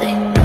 nothing